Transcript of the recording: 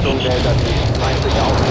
Stunde.